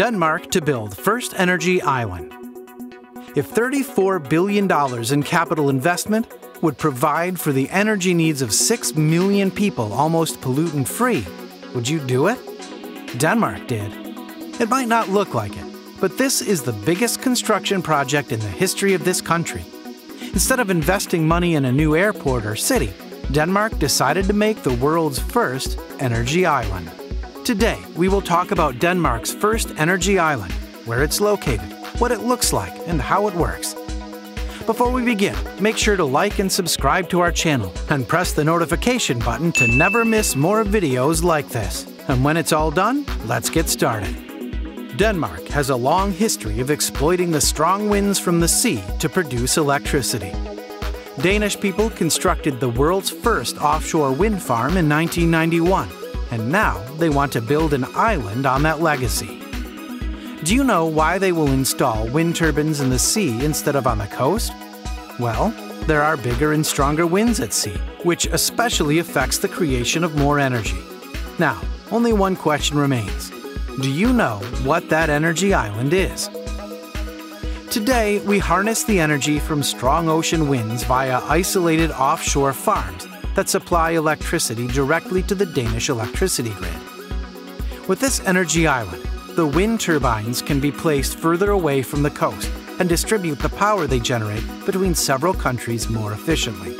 Denmark to build First Energy Island. If $34 billion in capital investment would provide for the energy needs of 6 million people almost pollutant free, would you do it? Denmark did. It might not look like it, but this is the biggest construction project in the history of this country. Instead of investing money in a new airport or city, Denmark decided to make the world's first energy island. Today, we will talk about Denmark's first energy island, where it's located, what it looks like, and how it works. Before we begin, make sure to like and subscribe to our channel and press the notification button to never miss more videos like this. And when it's all done, let's get started. Denmark has a long history of exploiting the strong winds from the sea to produce electricity. Danish people constructed the world's first offshore wind farm in 1991, and now they want to build an island on that legacy. Do you know why they will install wind turbines in the sea instead of on the coast? Well, there are bigger and stronger winds at sea, which especially affects the creation of more energy. Now, only one question remains do you know what that energy island is? Today, we harness the energy from strong ocean winds via isolated offshore farms that supply electricity directly to the Danish electricity grid. With this energy island, the wind turbines can be placed further away from the coast and distribute the power they generate between several countries more efficiently.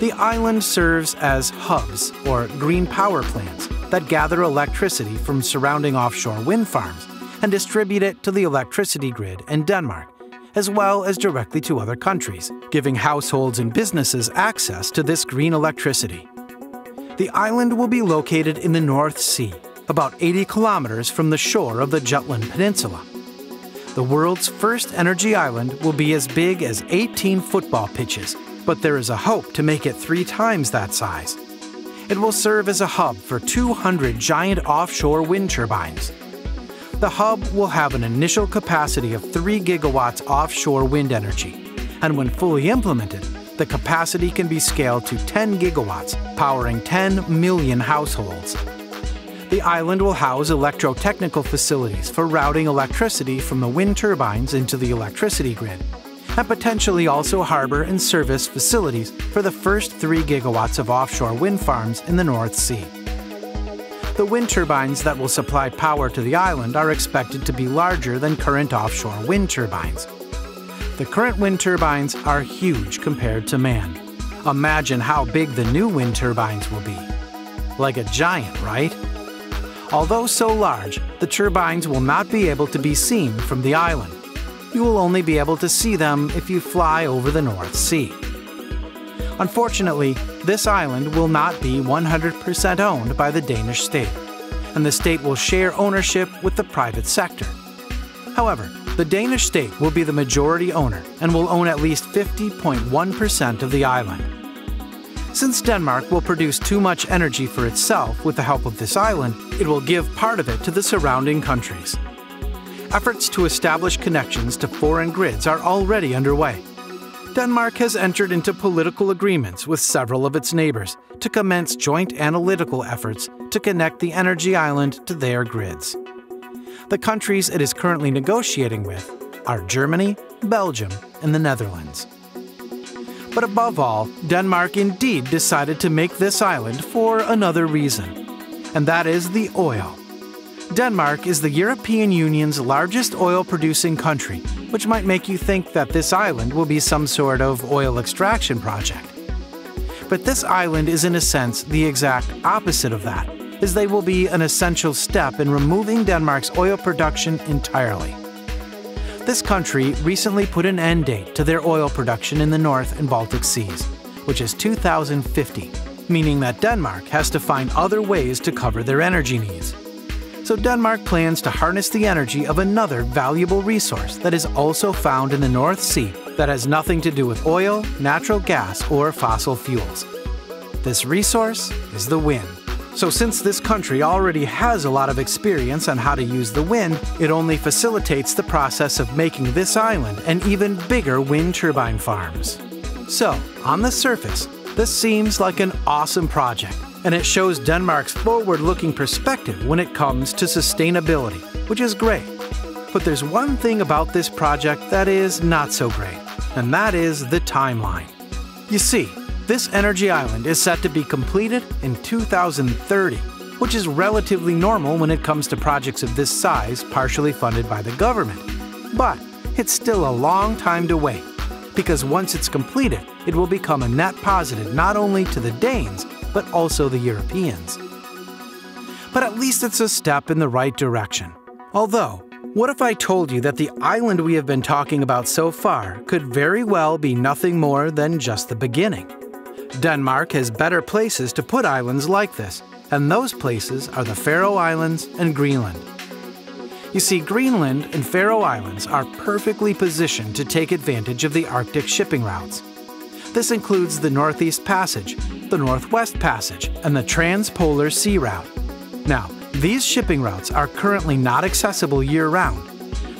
The island serves as hubs, or green power plants, that gather electricity from surrounding offshore wind farms and distribute it to the electricity grid in Denmark, as well as directly to other countries, giving households and businesses access to this green electricity. The island will be located in the North Sea, about 80 kilometers from the shore of the Jutland Peninsula. The world's first energy island will be as big as 18 football pitches, but there is a hope to make it three times that size. It will serve as a hub for 200 giant offshore wind turbines. The hub will have an initial capacity of 3 gigawatts offshore wind energy, and when fully implemented, the capacity can be scaled to 10 gigawatts, powering 10 million households. The island will house electrotechnical facilities for routing electricity from the wind turbines into the electricity grid, and potentially also harbor and service facilities for the first 3 gigawatts of offshore wind farms in the North Sea. The wind turbines that will supply power to the island are expected to be larger than current offshore wind turbines. The current wind turbines are huge compared to man. Imagine how big the new wind turbines will be. Like a giant, right? Although so large, the turbines will not be able to be seen from the island you will only be able to see them if you fly over the North Sea. Unfortunately, this island will not be 100% owned by the Danish state, and the state will share ownership with the private sector. However, the Danish state will be the majority owner and will own at least 50.1% of the island. Since Denmark will produce too much energy for itself with the help of this island, it will give part of it to the surrounding countries efforts to establish connections to foreign grids are already underway. Denmark has entered into political agreements with several of its neighbors to commence joint analytical efforts to connect the energy island to their grids. The countries it is currently negotiating with are Germany, Belgium, and the Netherlands. But above all, Denmark indeed decided to make this island for another reason, and that is the oil. Denmark is the European Union's largest oil producing country, which might make you think that this island will be some sort of oil extraction project. But this island is, in a sense, the exact opposite of that, as they will be an essential step in removing Denmark's oil production entirely. This country recently put an end date to their oil production in the North and Baltic Seas, which is 2050, meaning that Denmark has to find other ways to cover their energy needs so Denmark plans to harness the energy of another valuable resource that is also found in the North Sea that has nothing to do with oil, natural gas, or fossil fuels. This resource is the wind. So, since this country already has a lot of experience on how to use the wind, it only facilitates the process of making this island an even bigger wind turbine farms. So, on the surface, this seems like an awesome project and it shows Denmark's forward looking perspective when it comes to sustainability, which is great. But there's one thing about this project that is not so great, and that is the timeline. You see, this energy island is set to be completed in 2030, which is relatively normal when it comes to projects of this size partially funded by the government. But it's still a long time to wait, because once it's completed, it will become a net positive not only to the Danes, but also the Europeans. But at least it's a step in the right direction. Although, what if I told you that the island we have been talking about so far could very well be nothing more than just the beginning? Denmark has better places to put islands like this, and those places are the Faroe Islands and Greenland. You see, Greenland and Faroe Islands are perfectly positioned to take advantage of the Arctic shipping routes. This includes the Northeast Passage, the Northwest Passage, and the Transpolar Sea Route. Now, these shipping routes are currently not accessible year round,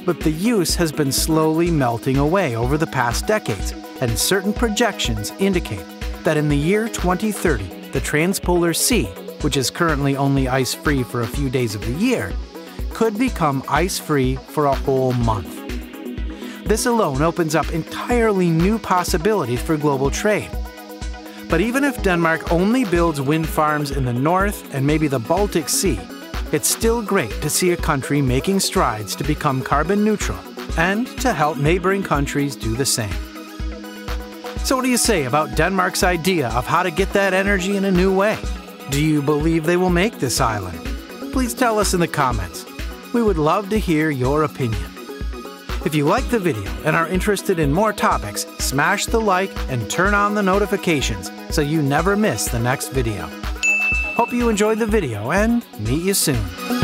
but the use has been slowly melting away over the past decades, and certain projections indicate that in the year 2030, the Transpolar Sea, which is currently only ice free for a few days of the year, could become ice free for a whole month. This alone opens up entirely new possibilities for global trade. But even if Denmark only builds wind farms in the North and maybe the Baltic Sea, it's still great to see a country making strides to become carbon neutral and to help neighboring countries do the same. So, what do you say about Denmark's idea of how to get that energy in a new way? Do you believe they will make this island? Please tell us in the comments. We would love to hear your opinion. If you like the video and are interested in more topics, smash the like and turn on the notifications so you never miss the next video. Hope you enjoyed the video and meet you soon.